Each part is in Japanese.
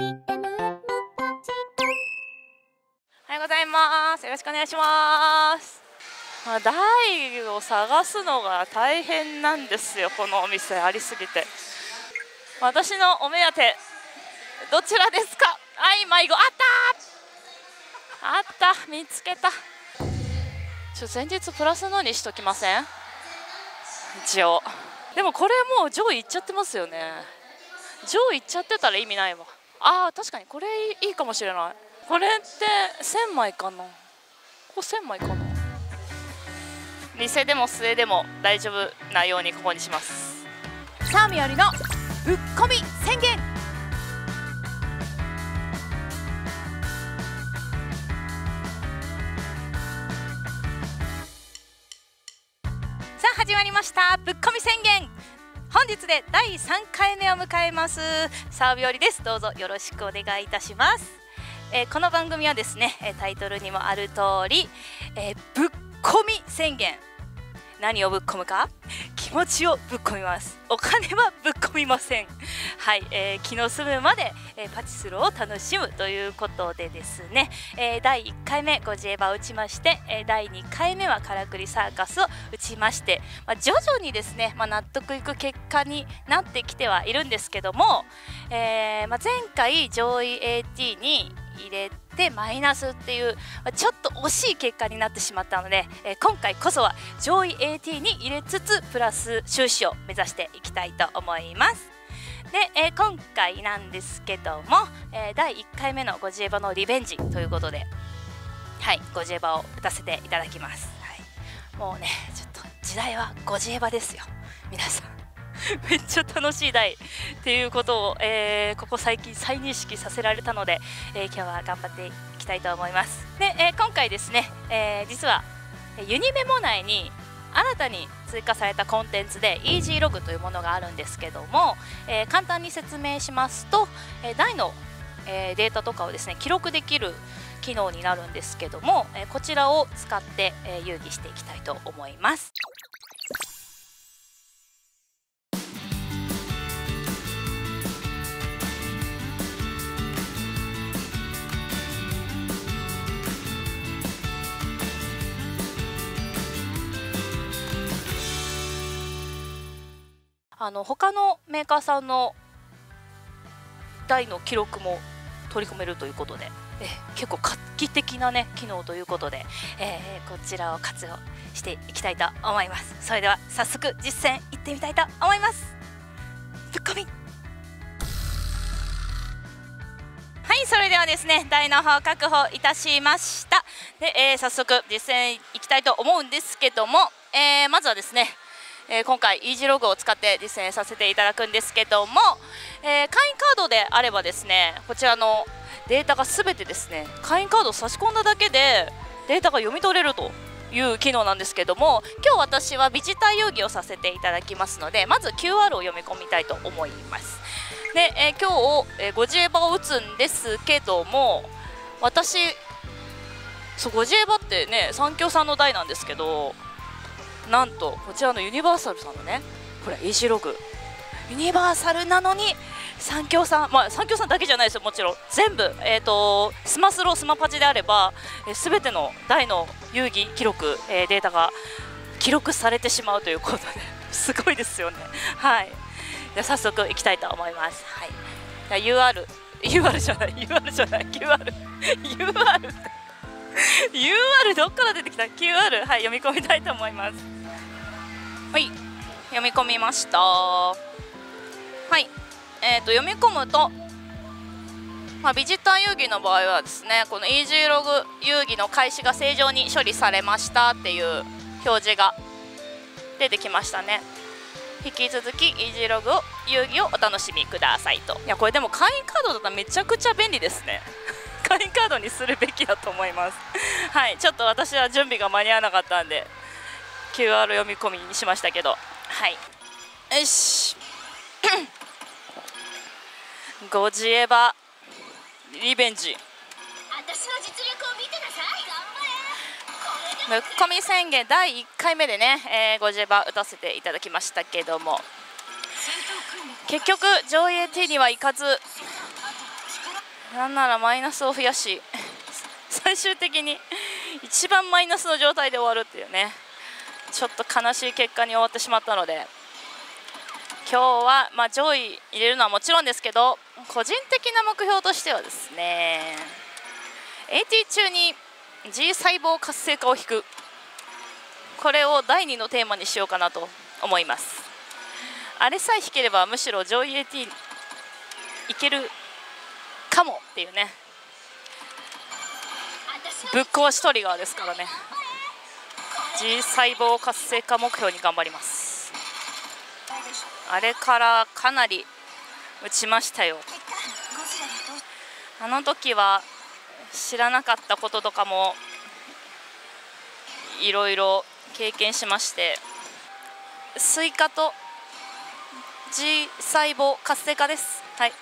おはようございます。よろしくお願いします。まあ、台を探すのが大変なんですよこのお店ありすぎて。私のお目当てどちらですか？はい迷子あった！あった！見つけた。ちょ前日プラスのにしときません？一応。でもこれもう上位いっちゃってますよね。上位いっちゃってたら意味ないわ。あー確かにこれいいかもしれない。これって1000枚かな？ここ1000枚かな？偽でも末でも大丈夫なようにここにします。さあみよりのぶっこみ宣言。さあ始まりました。ぶっこみ宣言本日で第3回目を迎えます。さあびよりです。どうぞよろしくお願いいたします、えーこの番組はですねえタイトルにもある通り、えーぶっこみ宣言。何をぶっ込むか？気持ちをぶっ込みます。お金はぶっ込みません。はい、えー、気の済むまで、えーパチスロを楽しむということでですね、えー第1回目ゴジエバを打ちまして、えー第2回目はカラクリサーカスを打ちまして、まあ、徐々にですね、まあ、納得いく結果になってきてはいるんですけども、えーまあ、前回上位 AT に入れてマイナスっていうちょっと惜しい結果になってしまったので、え今回こそは上位 AT に入れつつプラス収支を目指していきたいと思います。で、えー今回なんですけども、えー第1回目のゴジエバのリベンジということではいゴジエバを打たせていただきます、はい、もうねちょっと時代はゴジエバですよ。皆さん。めっちゃ楽しい台っていうことを、えーここ最近再認識させられたので、えー今日は頑張っていきたいと思いますで、えー今回ですね、えー実はユニメモ内に新たに追加されたコンテンツで Easy ログというものがあるんですけども、えー簡単に説明しますと、えー台の、えーデータとかをですね記録できる機能になるんですけども、えーこちらを使って、えー遊戯していきたいと思います。あの他のメーカーさんの台の記録も取り込めるということで、え結構画期的なね機能ということで、えーこちらを活用していきたいと思います。それでは早速実践いってみたいと思います。ぶっこみ。はいそれではですね台の方確保いたしました。で、えー早速実践いきたいと思うんですけども、えーまずはですねえー今回イージーログを使って実践させていただくんですけども、えー会員カードであればですねこちらのデータがすべてですね会員カードを差し込んだだけでデータが読み取れるという機能なんですけども今日私はビジター遊戯をさせていただきますのでまず QR を読み込みたいと思います。で、えー今日、えー、ゴジエバを打つんですけども私そうゴジエバってね三協さんの台なんですけどなんとこちらのユニバーサルさんのねこれ AC ログ。ユニバーサルなのに三協さんまあ三協さんだけじゃないですよもちろん。全部えっ、とスマスロスマパチであればすべ、全ての台の遊戯記録、えーデータが記録されてしまうということで すごいですよね。はい。じゃ早速いきたいと思います。はい。じゃ UR UR じゃない。UR じゃない。QR UR UR どっから出てきた？QR はい読み込みたいと思います。はい。読み込みました。はい。えー、と読み込むと、まあ、ビジター遊戯の場合はですねこの e ージーログ遊戯の開始が正常に処理されましたっていう表示が出てきましたね。引き続き e ージーログを遊戯をお楽しみくださいと。いやこれでも会員カードだったらめちゃくちゃ便利ですね。会員カードにするべきだと思います。はい。ちょっと私は準備が間に合わなかったんで QR 読み込みにしましたけど。はい。よし。ゴジエバリベンジ。私の実力を見てなさい頑張れ。これでむっこみ宣言第1回目でね、えーゴジエバ打たせていただきましたけども。結局上映 T には行かず。力なんならマイナスを増やし最終的に一番マイナスの状態で終わるっていうねちょっと悲しい結果に終わってしまったので今日は、まあ、上位入れるのはもちろんですけど個人的な目標としてはですね AT 中に G 細胞活性化を引く。これを第2のテーマにしようかなと思います。あれさえ引ければむしろ上位 AT いけるかもっていうね。ぶっ壊しトリガーですからね G 細胞活性化目標に頑張ります。あれからかなり打ちましたよ。あの時は知らなかったこととかもいろいろ経験しましてスイカと G 細胞活性化です。はい。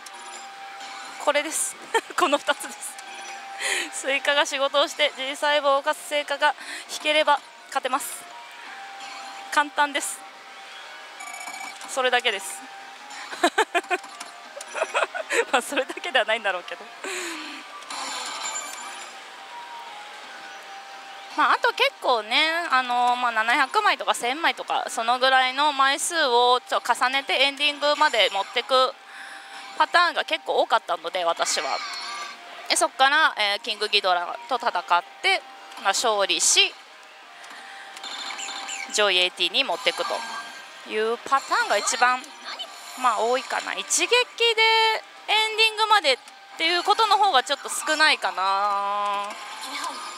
これです。この2つです。スイカが仕事をして G 細胞活性化が引ければ勝てます。簡単です。それだけです。まあそれだけではないんだろうけど。まあ、あと結構ね、あのまあ、700枚とか1000枚とかそのぐらいの枚数をちょ重ねてエンディングまで持ってくパターンが結構多かったので私は。でそこから、えー、キングギドラと戦って、まあ、勝利し上位 AT に持っていくというパターンが一番、まあ、多いかな。一撃でエンディングまでっていうことの方がちょっと少ないかな。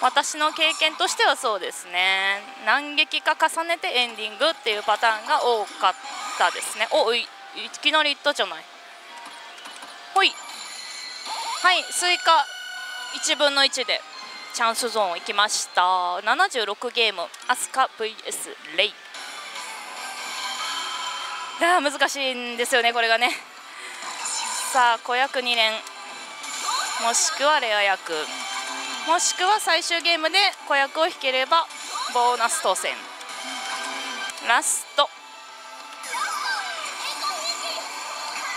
私の経験としてはそうですね。何撃か重ねてエンディングっていうパターンが多かったですね。おいいきなりいったじゃない。ほい。はい。スイカ。1分の1で。チャンスゾーン行きました。76ゲームアスカ VS レイ。いや難しいんですよねこれがね。さあ小役2連もしくはレア役。もしくは最終ゲームで小役を引ければボーナス当選。ラスト。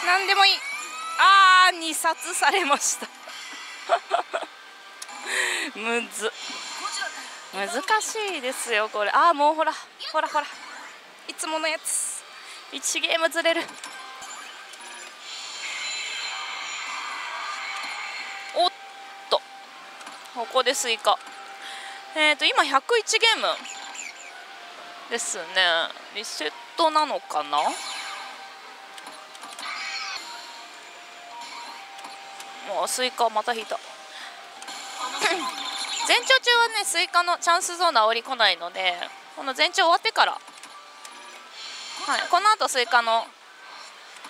何でもいい。あー2冊されました。むず難しいですよこれ。ああもうほら。ほらほら。いつものやつ。1ゲームずれる。おっと。ここでスイカ。えっ、ー、と今101ゲームですね。リセットなのかな？もうスイカまた引いた。前兆中はねスイカのチャンスゾーンの煽り来ないのでこの前兆終わってから、はい、この後スイカの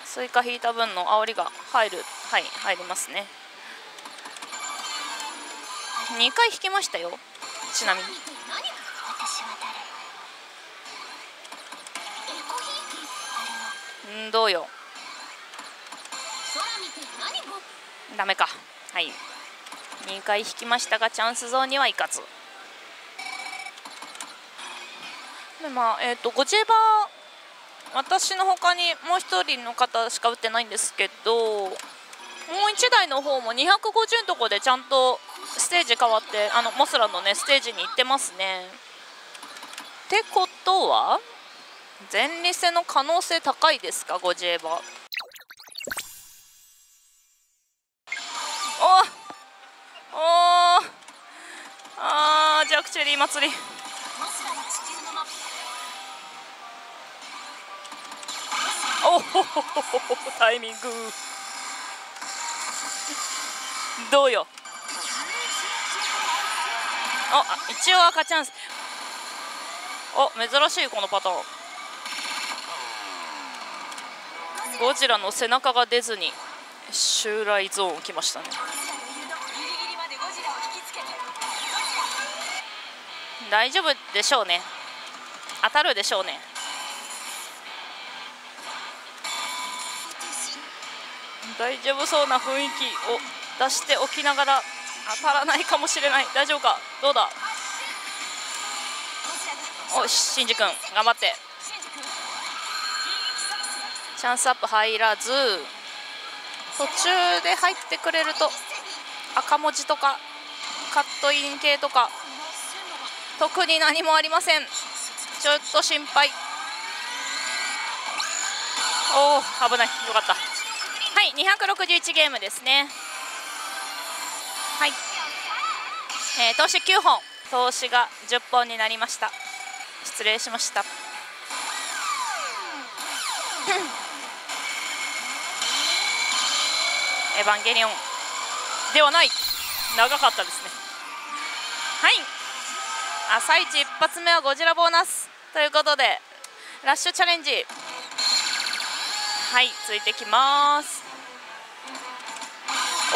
スイカ引いた分の煽りが入るはい入りますね。2回引きましたよ。ちなみに。んどうよ。ダメか。はい。2回引きましたがチャンスゾーンにはいかずでまあえっ、ー、とゴジェバ私のほかにもう1人の方しか打ってないんですけどもう1台の方も250のとこでちゃんとステージ変わってあのモスラのねステージに行ってますね。ってことは前立腺の可能性高いですかゴジエバ。おおあージャクチェリー祭り。おおタイミング。どうよ。あ一応赤チャンス。お珍しいこのパターン。ゴジラの背中が出ずに襲来ゾーン来ましたね。大丈夫でしょうね。当たるでしょうね。大丈夫そうな雰囲気を出しておきながら当たらないかもしれない。大丈夫か？どうだ？おしシンジ君頑張って。チャンスアップ入らず途中で入ってくれると赤文字とかカットイン系とか特に何もありません。ちょっと心配。おお危ない。よかった。はい261ゲームですね。はい、えー、投資9本。投資が10本になりました。失礼しました。エヴァンゲリオン。ではない。長かったですね。はい。朝一一発目はゴジラボーナスということでラッシュチャレンジ。はいついてきます。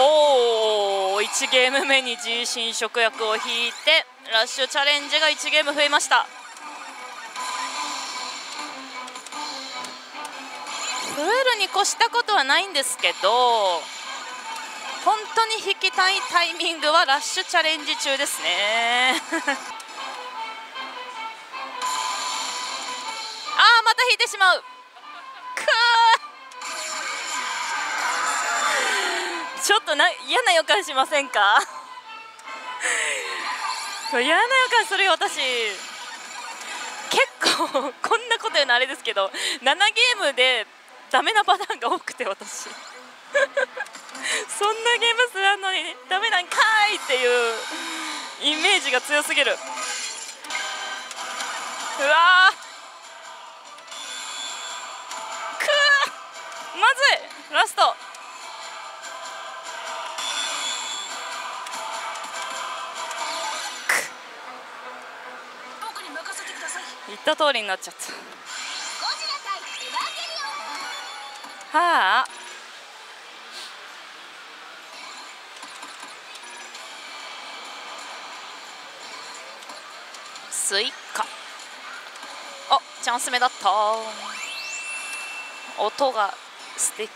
おお1ゲーム目に自身食薬を引いてラッシュチャレンジが1ゲーム増えました。増えるに越したことはないんですけど本当に引きたいタイミングはラッシュチャレンジ中ですね。引いてしまう。ちょっとな嫌な予感しませんか？嫌な予感するよ私。結構こんなこと言うのあれですけど7ゲームでダメなパターンが多くて私。そんなゲーム数あんのにダメなんかいっていうイメージが強すぎる。うわずいラスト。言った通りになっちゃった。はあ。スイカ。あチャンス目だった。音が素敵。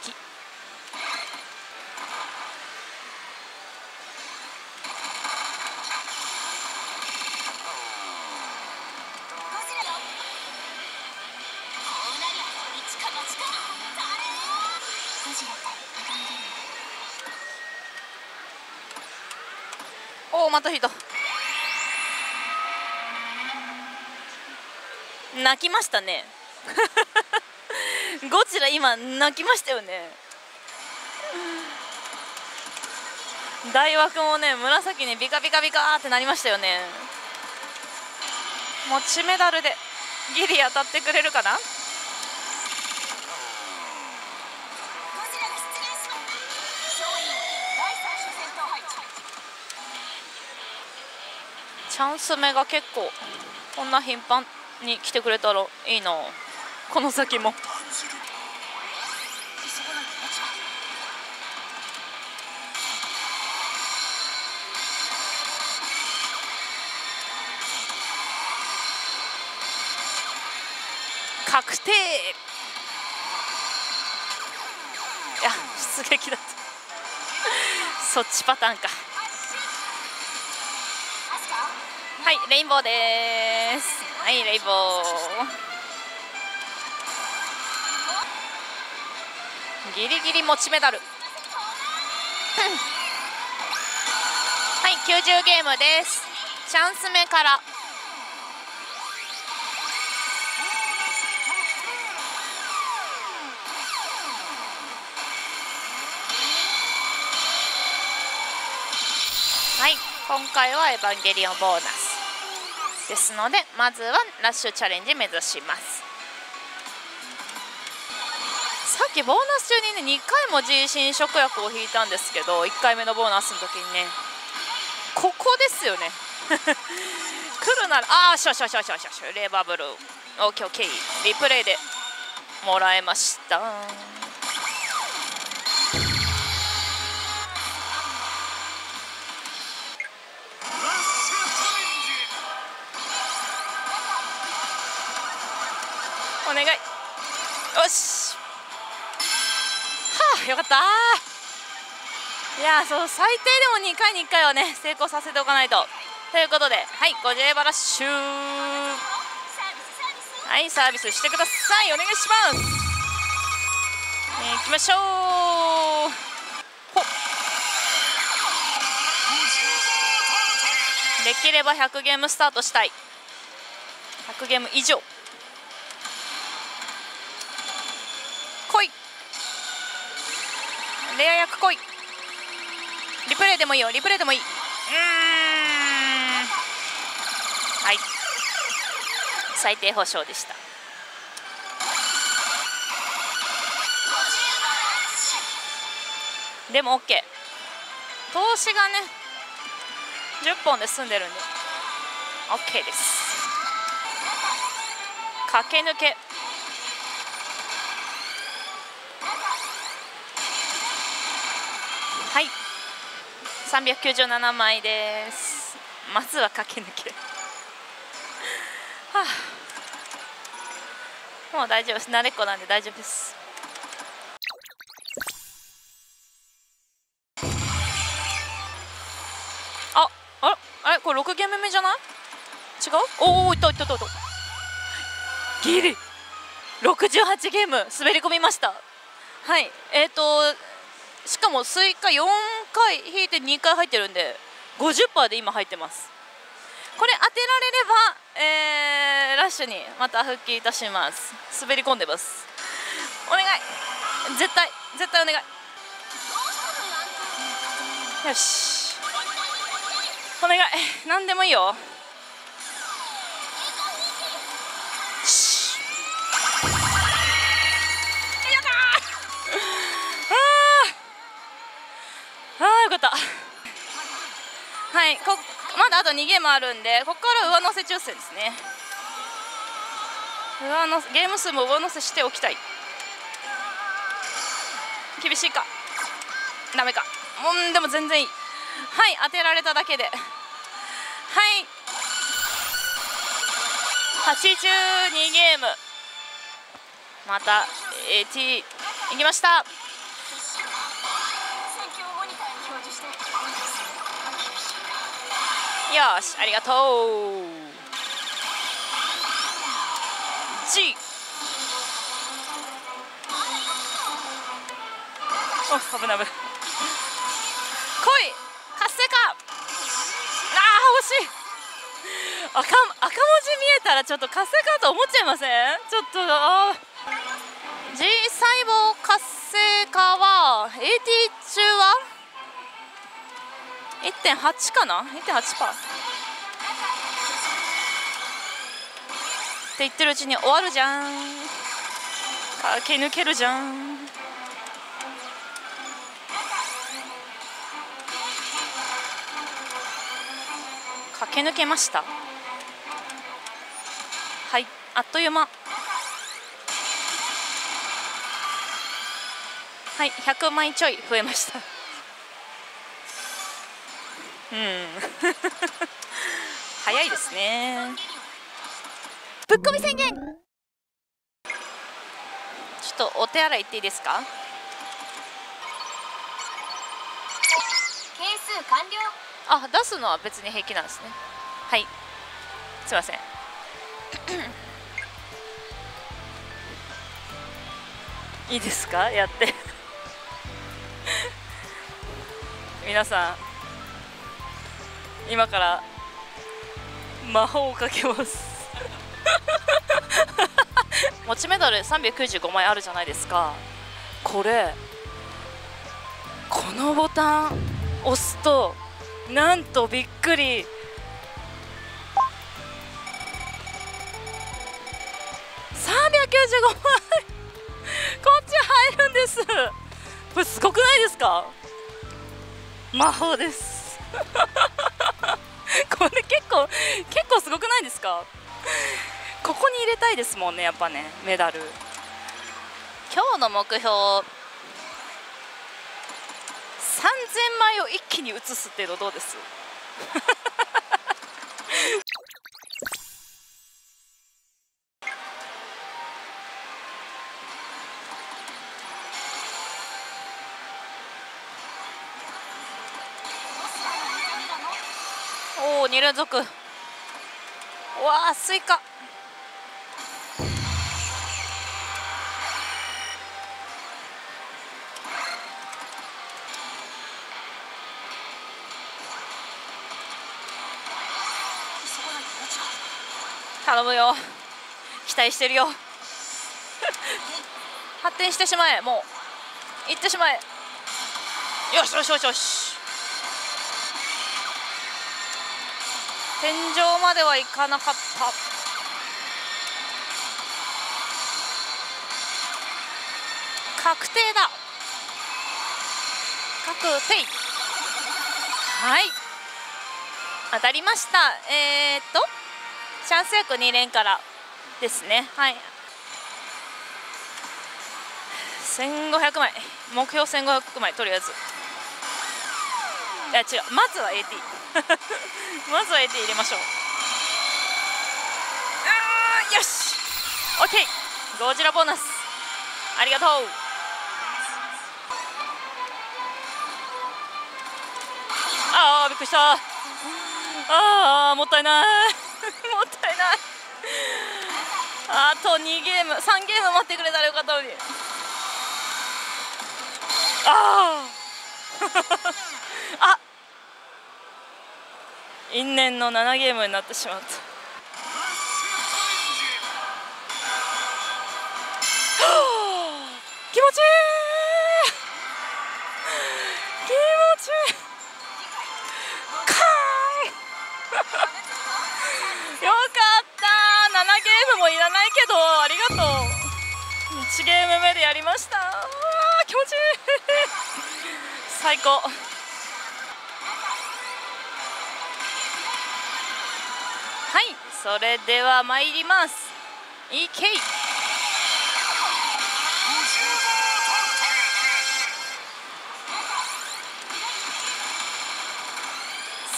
おおまた引いた泣きましたね。ゴジラ今泣きましたよね。大枠もね紫にビカビカビカってなりましたよね。持ちメダルでギリ当たってくれるかな？チャンス目が結構こんな頻繁に来てくれたらいいな。この先も。や出撃だった。そっちパターンか。はいレインボーです。はいレインボー。ギリギリ持ちメダル。はい90ゲームです。チャンス目から。今回はエヴァンゲリオンボーナス。ですのでまずはラッシュチャレンジ目指します。さっきボーナス中にね2回も自身食薬を引いたんですけど1回目のボーナスの時にねここですよね。来るならああしょしょしょしょしょしょレバブルオッケーオッケー。リプレイでもらえました。お願い。よし。はあよかった。いやそう最低でも2回に1回はね成功させておかないと。ということではいゴジェバラッシュはいサービスしてください。お願いします。えー行きましょう。できれば100ゲームスタートしたい。100ゲーム以上来いレア役来いリプレイでもいいよ。リプレイでもいい。うーん。はい。最低保証でした。でも OK 投資がね10本で済んでるんで。OK です。駆け抜け。はい397枚です。まずは駆け抜けはあ。もう大丈夫です。慣れっこなんで大丈夫です。ああれ？あれ？これ6ゲーム目じゃない？違う？おおいったいったいったいったギリ。68ゲーム滑り込みました。はい。えっ、ー、としかもスイカ4回引いて2回入ってるんで50%で今入ってます。これ当てられれば、えー、ラッシュにまた復帰いたします。滑り込んでます。お願い。絶対絶対お願い。よし。お願い。何でもいいよ。よかった。はいこまだあと2ゲームあるんでここから上乗せ抽選ですね。上乗せゲーム数も上乗せしておきたい。厳しいか。ダメか。うんでも全然いい。はい当てられただけで。はい。82ゲーム。また AT いきました。よしありがとう。G お危ない危ない。来い活性化。あー惜しい。赤赤文字見えたらちょっと活性化と思っちゃいません？ちょっとあ G 細胞活性化は AT 中は？1.8かな？1.8パー。って言ってるうちに終わるじゃん。駆け抜けるじゃん。駆け抜けました。はいあっという間。はい100枚ちょい増えました。うん。早いですね。ぶっ込み宣言。ちょっとお手洗い行っていいですか？係数完了。あ出すのは別に平気なんですね。はい。すいません。いいですか？やって。皆さん今から魔法をかけます。持ちメダル395枚あるじゃないですか。これこのボタン押すとなんとびっくり。395枚。こっち入るんです。これすごくないですか？魔法です。これ結構結構すごくないですか？ここに入れたいですもんねやっぱねメダル。今日の目標3000枚を一気に移すっていうのどうです？2連続。うわあスイカ。頼むよ。期待してるよ。発展してしまえ。もう行ってしまえ。よしよしよしよし。天井までは行かなかった。確定だ。確定。はい。当たりました。えー、っとチャンス役2連からですね。はい。1500枚。目標1500枚とりあえず。いや違う。まずは AT まずは AT 入れましょう。あーよし。OK ゴジラボーナス。ありがとう。あーびっくりした。あーもったいない。もったいない。あと2ゲーム。3ゲーム待ってくれたらよかったのに。ああ 因縁の7ゲームになってしまった。気持ちいい！気持ちいい！カーンよかった！7ゲームもいらないけどありがとう！1ゲーム目でやりました。あー気持ちいい！最高。それでは参ります。EK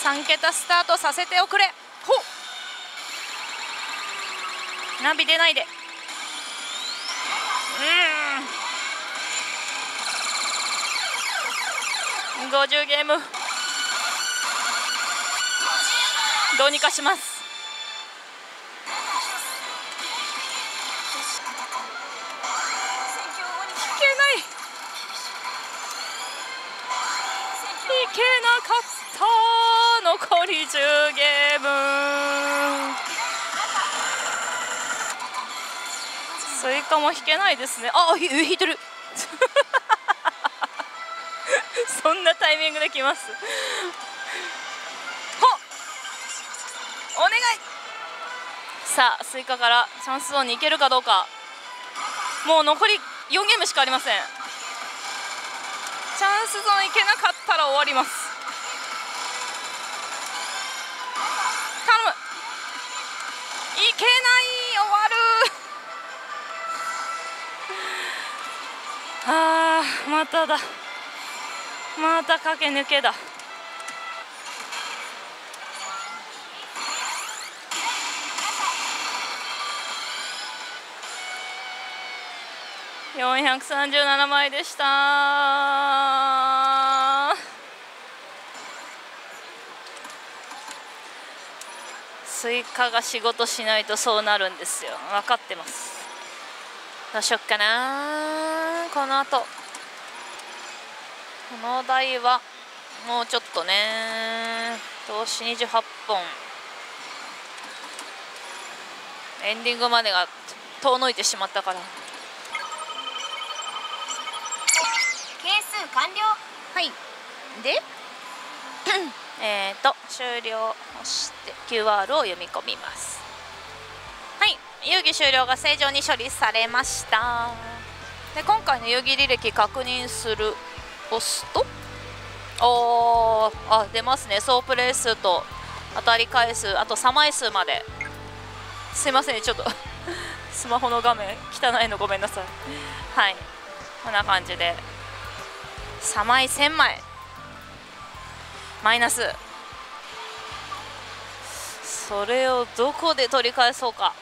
3桁スタートさせておくれ。ほナビ出ないで。うん。50ゲーム。どうにかします。った残り10ゲームスイカも引けないですねあひ引いてる。そんなタイミングで来ます。お願い。さあスイカからチャンスゾーンに行けるかどうか。もう残り4ゲームしかありません。チャンスゾーン行けなかったら終わります。まただ。また駆け抜けだ。437枚でした。スイカが仕事しないとそうなるんですよ。分かってます。どうしよっかな。この後。この台はもうちょっとね投資28本。エンディングまでが遠のいてしまったから。係数完了。はい。で？えっと終了をして QR を読み込みます。はい。遊戯終了が正常に処理されました。で今回の遊戯履歴確認する押すとおーあ出ますね。総プレイ数と当たり回数あと3枚数まで。すいませんちょっと。スマホの画面汚いのごめんなさい。はい。こんな感じで。3枚1000枚。マイナス。それをどこで取り返そうか。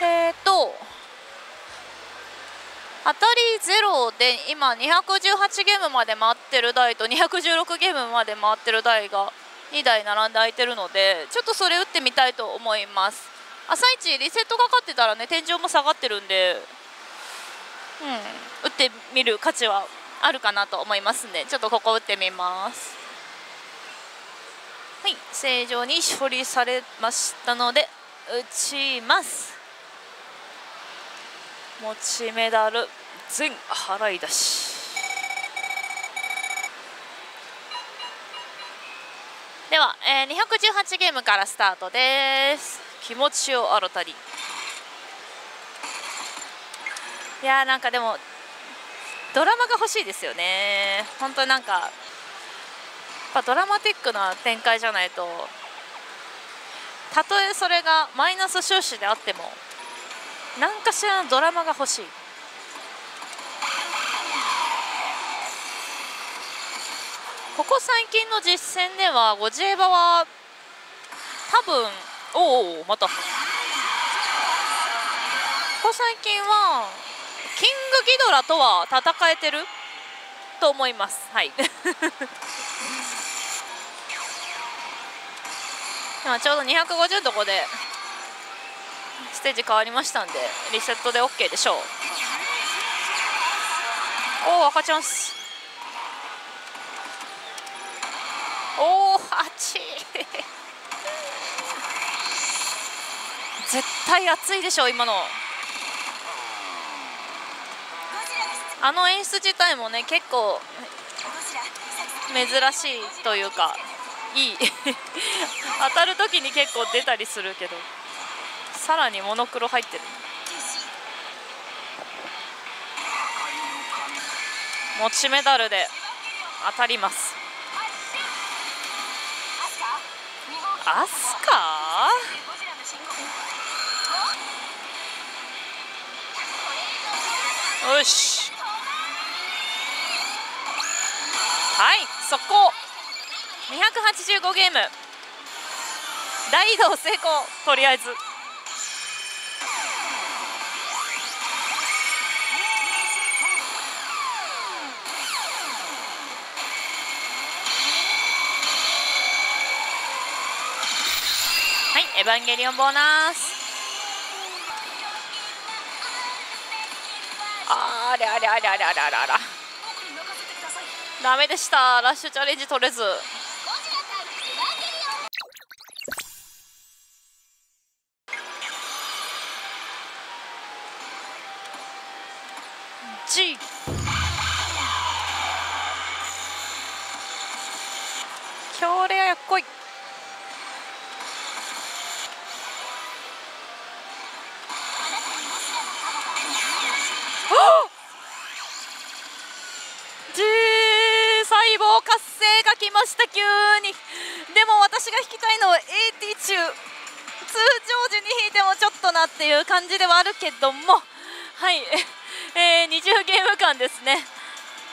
えっ、と当たりゼロで今218ゲームまで回ってる台と216ゲームまで回ってる台が2台並んで空いてるのでちょっとそれ打ってみたいと思います。朝一リセットかかってたらね天井も下がってるんでうん打ってみる価値はあるかなと思いますんでちょっとここ打ってみます。はい正常に処理されましたので打ちます。持ちメダル。全払い出し。では、えー、218ゲームからスタートです。気持ちを新たに。いやーなんかでもドラマが欲しいですよね。本当なんかやっぱドラマティックな展開じゃないとたとえそれがマイナス収支であっても何かしらのドラマが欲しい。ここ最近の実戦ではゴジエバは多分おおまた。ここ最近はキングギドラとは戦えてる？と思います。はい。今ちょうど250とこでステージ変わりましたんでリセットで OK でしょう。おお赤チャンスおおあち絶対熱いでしょ今の。あの演出自体もね結構珍しいというかいい。当たる時に結構出たりするけど。さらにモノクロ入ってる。持ちメダルで当たります。アスカよし。はい速攻。285ゲーム。大移動成功。とりあえず。ヴァンゲリオンボーナス。あれあれあれあれあれあれあれ。ダメでした。ラッシュチャレンジ取れず。した急にでも私が弾きたいのは AT 中通常時に弾いてもちょっとなっていう感じではあるけどもはい。えー、20ゲーム間ですね、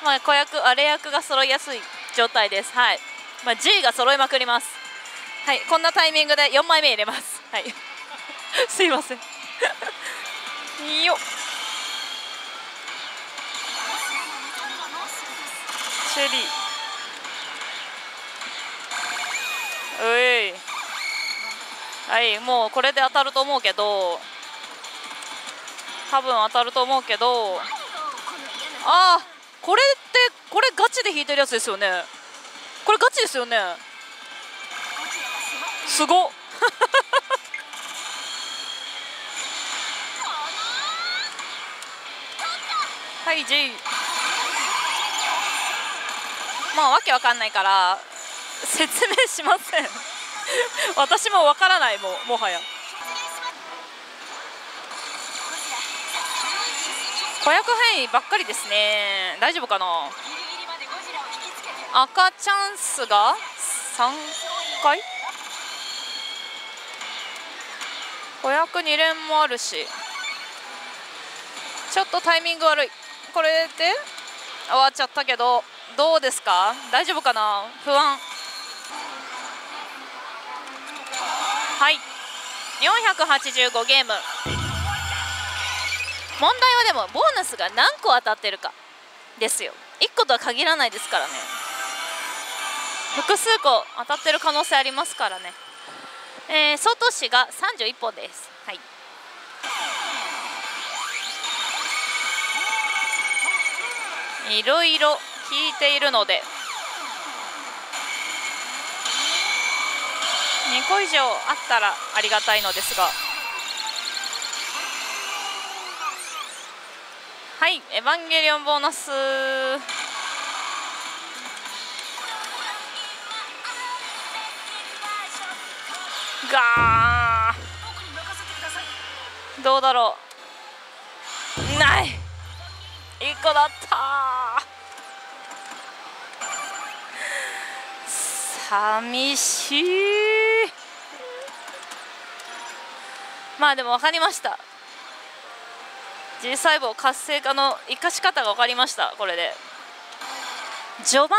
まあ、子役、あれ役が揃いやすい状態です、はい。まあ、G が揃いまくります、はい、こんなタイミングで4枚目入れます、はい、すいません。よチェリー。うい。はいもうこれで当たると思うけど。多分当たると思うけど。ああこれってこれガチで引いてるやつですよね。これガチですよね。すごっ。はい J まあわけわかんないから。説明しません。私もわからないももはや。子役範囲ばっかりですね。大丈夫かな？赤チャンスが3回？子役2連もあるし。ちょっとタイミング悪い。これで終わっちゃったけどどうですか？大丈夫かな？不安。はい。485ゲーム。問題はでもボーナスが何個当たってるか。ですよ。1個とは限らないですからね。複数個当たってる可能性ありますからね。えー、外市が31本です。はい。いろいろ引いているので2個以上あったらありがたいのですが。はい「エヴァンゲリオンボーナス」がどうだろう。ない。1個だった寂しい。まあでも分かりました。G 細胞活性化の生かし方が分かりました。これで。序盤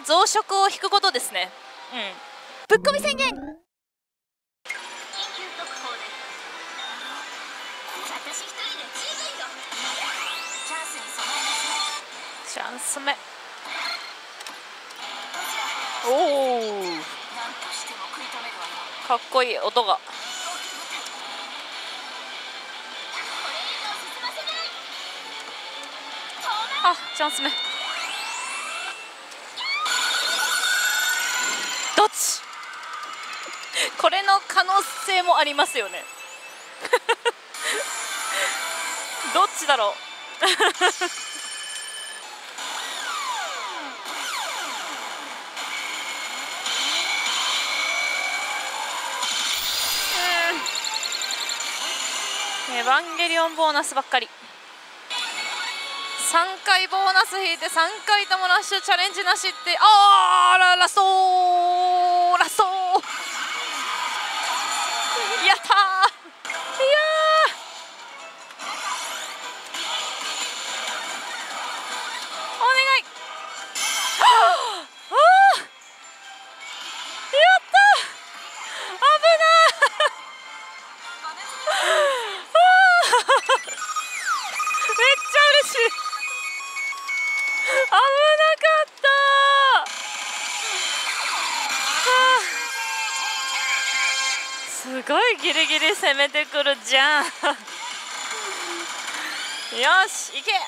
に増殖を引くことですね。うん。ぶっ込み宣言。緊急特報です。私一人で十分よ。チャンスに備えなさいチャンス目おおかっこいい音が。あチャンス目。どっち？これの可能性もありますよね。どっちだろう？うんエヴァンゲリオンボーナスばっかり。3回ボーナス引いて3回ともラッシュチャレンジなしってあーラスト攻めてくるじゃん。よし行け。よ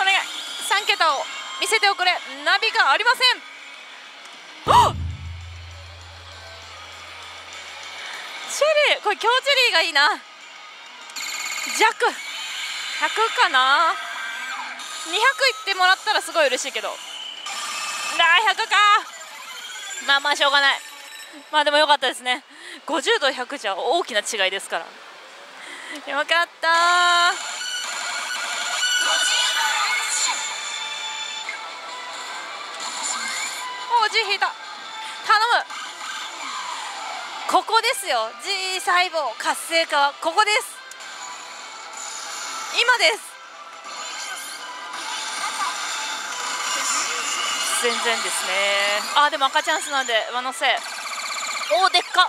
お願い3桁を見せておくれ。ナビがありません。あチェリーこれ強チェリーがいいな。弱。100かな。200いってもらったらすごい嬉しいけど。あ100か。まあまあしょうがない。まあでもよかったですね。50と100じゃ大きな違いですから。よかった。おお G 引いた。頼む。ここですよ。G 細胞活性化はここです。今です。全然ですね。あでも赤チャンスなんで上乗せおおでっか。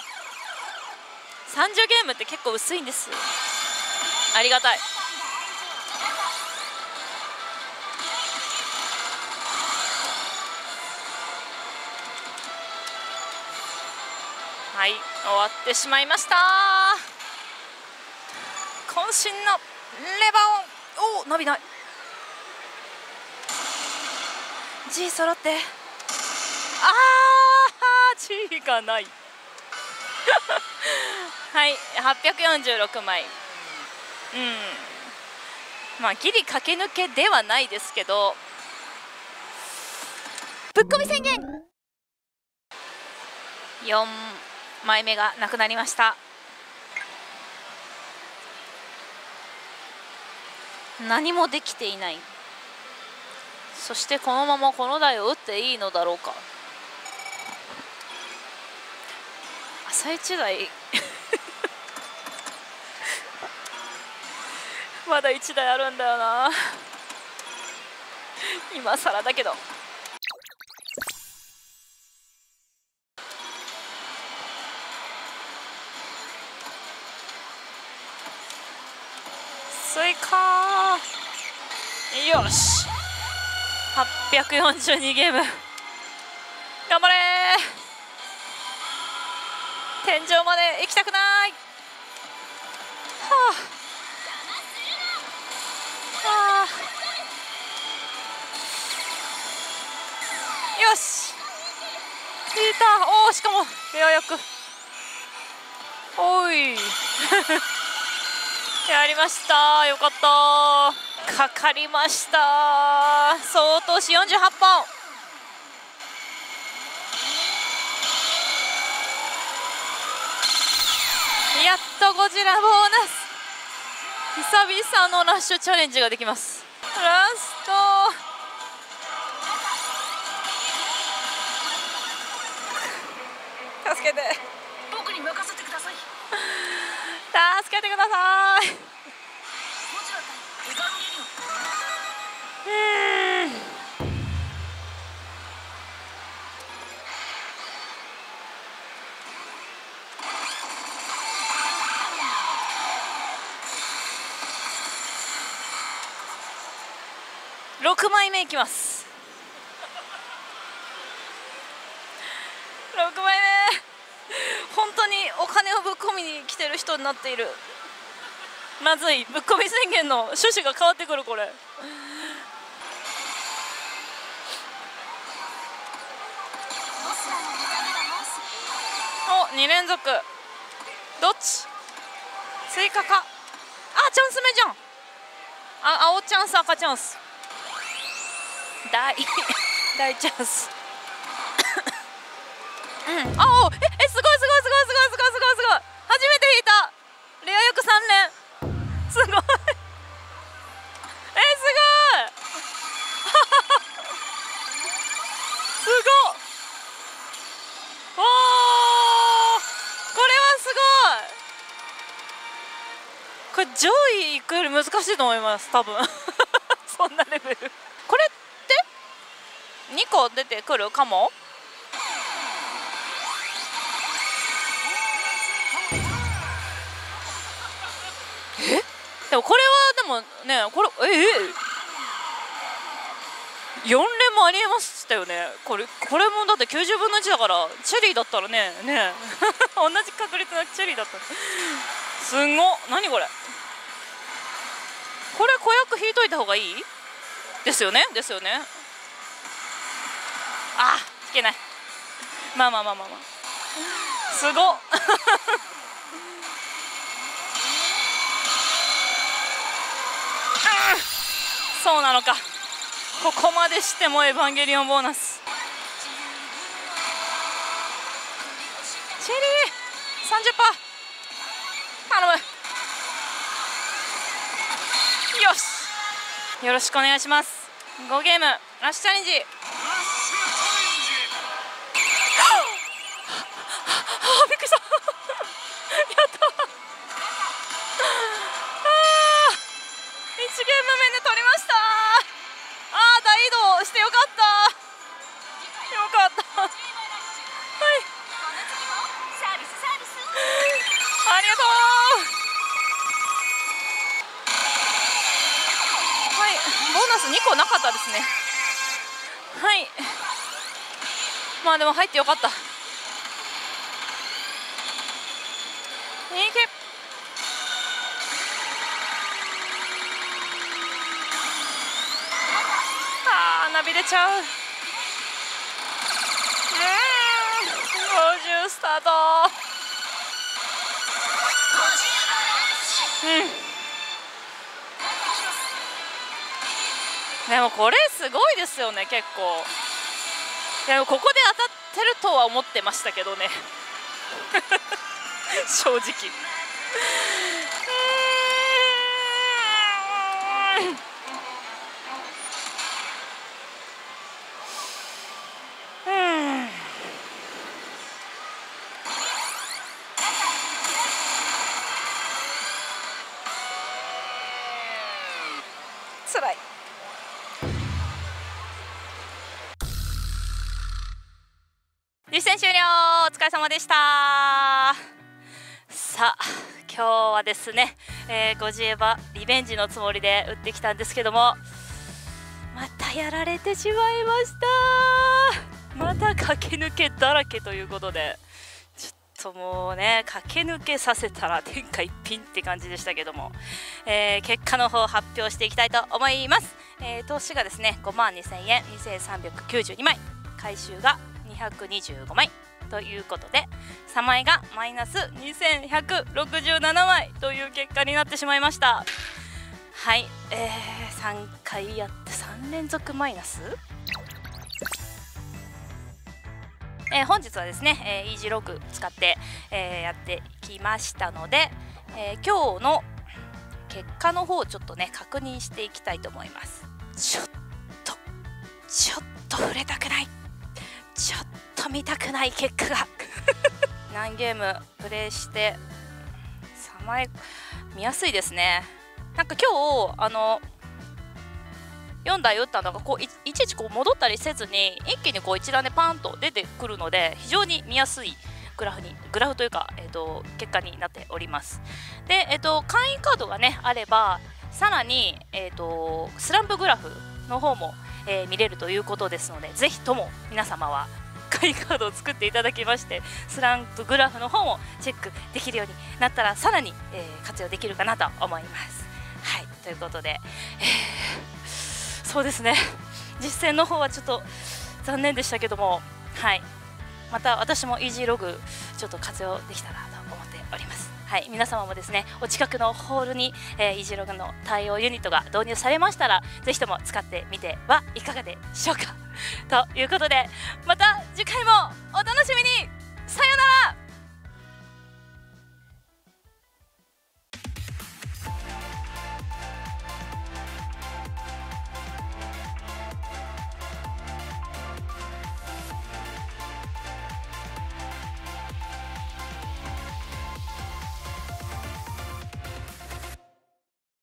30ゲームって結構薄いんです。ありがたい。はい終わってしまいました。渾身のレバーオンおお伸びない。G 揃って。あー G がない。はい846枚。うん。まあギリ駆け抜けではないですけど。ぶっ込み宣言。4枚目がなくなりました。何もできていないそしてこのままこの台を打っていいのだろうか。朝一台。まだ1台あるんだよな。今更だけど。842ゲーム。頑張れ天井まで行きたくない。はあ。はあ。よし。引いた。おおしかもレア役おい。やりました。よかった。かかりました。総投資48本。やっとゴジラボーナス。久々のラッシュチャレンジができます。ラスト。助けて。僕に任せてください助けてください6枚目いきます。6枚目。本当にお金をぶっ込みに来てる人になっている。まずい。ぶっ込み宣言の趣旨が変わってくるこれ。2連続。どっち？追加か？あチャンス目じゃん。あ青チャンス赤チャンス。大 大チャンス。うん。あおええすごいすごいすごいすごいすごいすごいすごい。初めて引いた。レア役3連。すごいえすごいすごっおーこれはすごいこれ上位行くより難しいと思います多分。そんなレベル。これって2個出てくるかも？え？でもこれはでもねこれええ？4連もありえましたよね。これこれもだって90分の1だからチェリーだったらねね。同じ確率のチェリーだったすんご何これ？これ子役引いといた方がいい？ですよね？ですよね？あ引けない。まあまあまあまあまあ。すごっ。そうなのか。ここまでしてもエヴァンゲリオンボーナス。よろしくお願いします。5ゲームラッシュチャレンジ。あびっくりした。やった。あー1ゲーム目で取りました。あー大移動してよかった。よかった。はい。ありがとうはいボーナス2個なかったですね。はい。まあでも入ってよかった。いけ。あーナビ出ちゃう。うーん50スタート。うん。でもこれすごいですよね結構。でもここで当たってるとは思ってましたけどね。正直。つらい。様でした。さあ今日はですね、えー、ゴジエバリベンジのつもりで打ってきたんですけどもまたやられてしまいました。また駆け抜けだらけということでちょっともうね駆け抜けさせたら天下一品って感じでしたけども、えー結果の方発表していきたいと思います、えー投資がですね5万2000円2392枚。回収が225枚。ということで3枚がマイナス2167枚という結果になってしまいました。はい、えー、3回やって3連続マイナス？えー、本日はですね、えー、イージーログ使って、えー、やってきましたので、えー、今日の結果の方をちょっとね確認していきたいと思います。ちょっとちょっと触れたくない。ちょっと見たくない結果が。何ゲームプレイして3枚見やすいですね。なんか今日あの4台打ったのがこういいちいちこう戻ったりせずに一気にこう一覧でパンと出てくるので非常に見やすいグラフにグラフというか、えーと、結果になっております。で、えーと、会員カードがねあればさらに、えーと、スランプグラフの方も、えー、見れるということですのでぜひとも皆様は会カードを作っていただきましてスランプグラフの方もチェックできるようになったらさらに、えー、活用できるかなと思います。はいということで、えー、そうですね。実践の方はちょっと残念でしたけどもはい。また私もイージーログちょっと活用できたらと思っております。はい皆様もですねお近くのホールに、えー、イジログの対応ユニットが導入されましたらぜひとも使ってみてはいかがでしょうか。ということでまた次回もお楽しみに。さようなら。